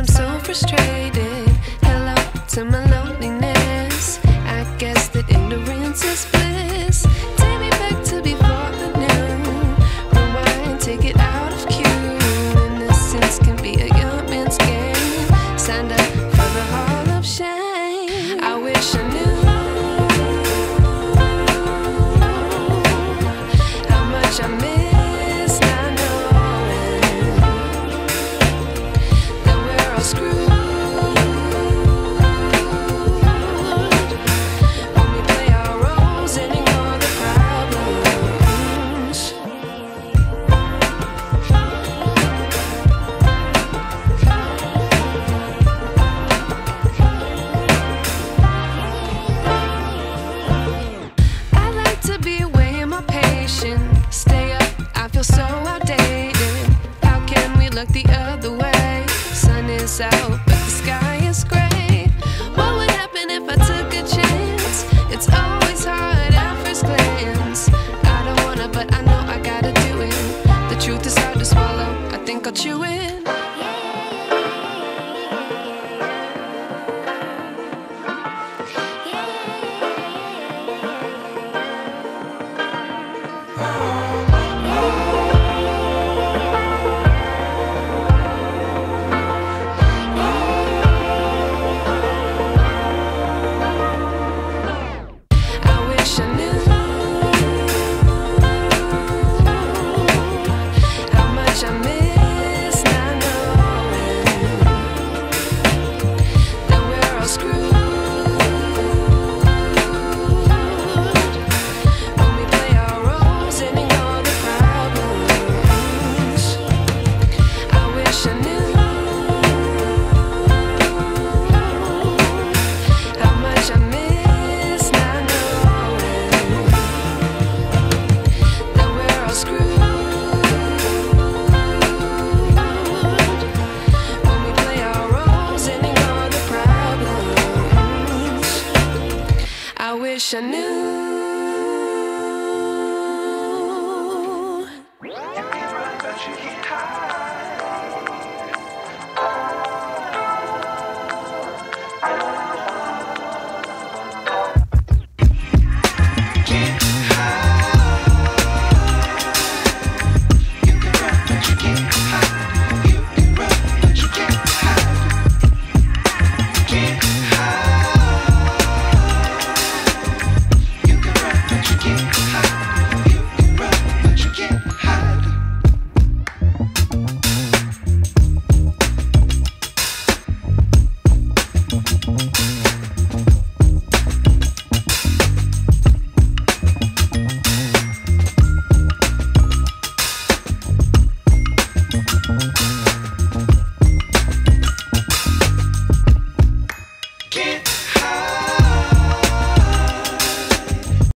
I'm so frustrated. Hello to my myself. I wish I knew.